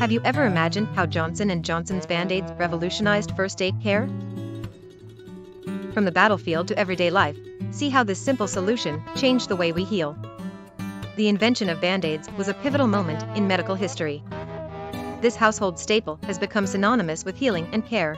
Have you ever imagined how Johnson & Johnson's Band-Aids revolutionized first aid care? From the battlefield to everyday life, see how this simple solution changed the way we heal. The invention of Band-Aids was a pivotal moment in medical history. This household staple has become synonymous with healing and care.